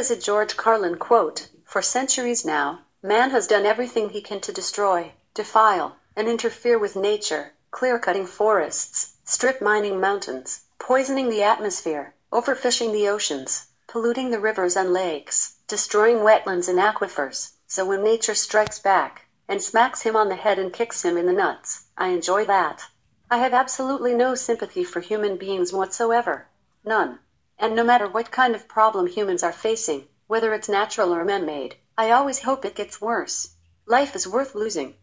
is a George Carlin quote For centuries now, man has done everything he can to destroy, defile, and interfere with nature, clear cutting forests, strip mining mountains, poisoning the atmosphere, overfishing the oceans, polluting the rivers and lakes, destroying wetlands and aquifers. So when nature strikes back and smacks him on the head and kicks him in the nuts, I enjoy that. I have absolutely no sympathy for human beings whatsoever. None. And no matter what kind of problem humans are facing, whether it's natural or man made, I always hope it gets worse. Life is worth losing.